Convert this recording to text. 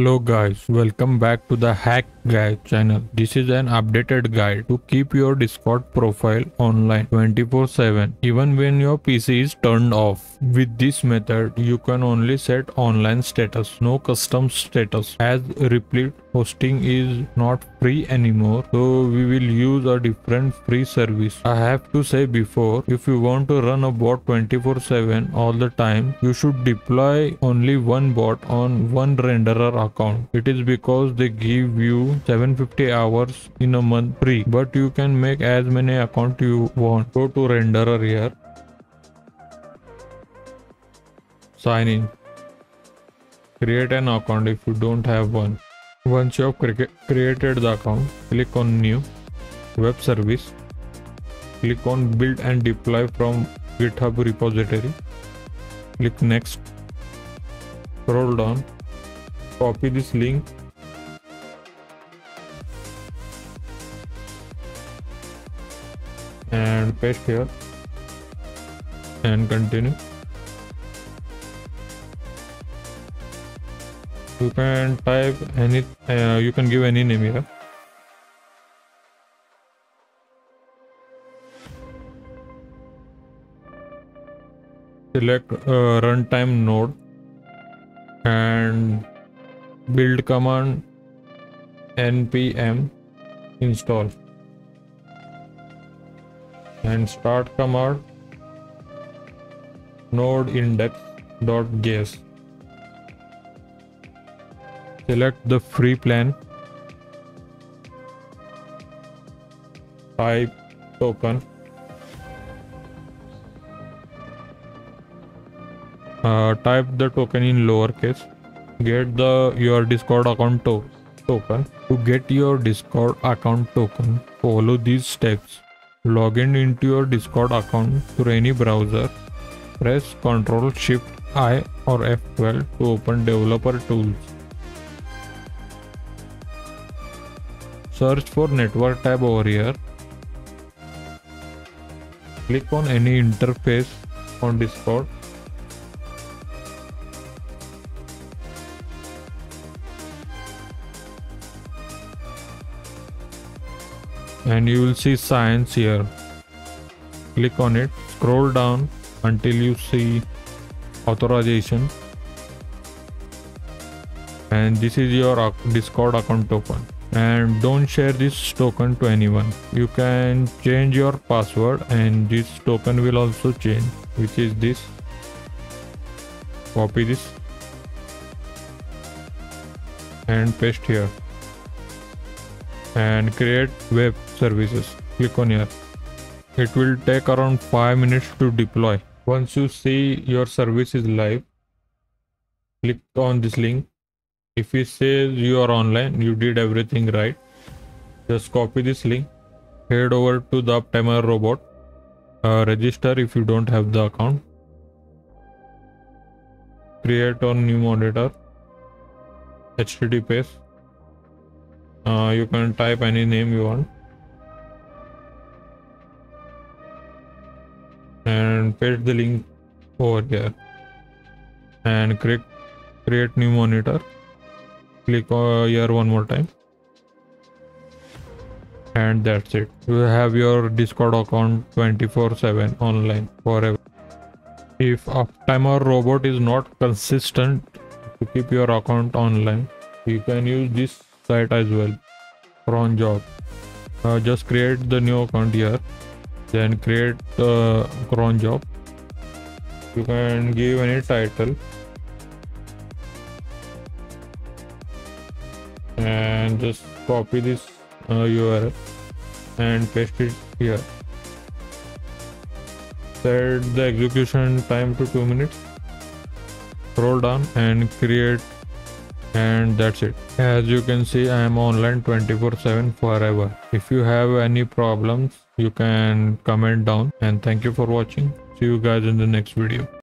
Hello guys, welcome back to the Hack Guy channel. This is an updated guide to keep your Discord profile online 24-7 even when your PC is turned off. With this method, you can only set online status, no custom status as Replit hosting is not free anymore so we will use a different free service. I have to say before, if you want to run a bot 24-7 all the time, you should deploy only one bot on one Render account. It is because they give you 750 hours in a month free but you can make as many account you want. Go to Render here. Sign in. Create an account if you don't have one. Once you have cre created the account, click on new web service. Click on build and deploy from GitHub repository. Click next. Scroll down copy this link. And paste here. And continue. You can type any uh, you can give any name here. Select uh, runtime node. And build command npm install. And start command node index.js select the free plan. Type token. Uh, type the token in lowercase get the your discord account to token. To get your discord account token follow these steps. Log in into your discord account through any browser. Press ctrl shift i or f12 to open developer tools. Search for network tab over here. Click on any interface on discord and you will see science here. Click on it. Scroll down until you see authorization. And this is your discord account token. And don't share this token to anyone. You can change your password and this token will also change which is this. Copy this. And paste here and create web services. Click on here. It will take around 5 minutes to deploy. Once you see your service is live click on this link. If it says you are online you did everything right just copy this link. Head over to the UptimeRobot. Uh, register if you don't have the account. Create a new monitor. Https uh, you can type any name you want. And paste the link over here. And create create new monitor. Click here one more time. And that's it. You have your discord account 24 7 online forever. If UptimeRobot is not consistent to keep your account online you can use this site as well cron job. Uh, just create the new account here then create the cron job. You can give any title. And just copy this uh, url and paste it here. Set the execution time to 2 minutes. Scroll down and create and that's it. As you can see i am online 24 7 forever. If you have any problems you can comment down. And thank you for watching. See you guys in the next video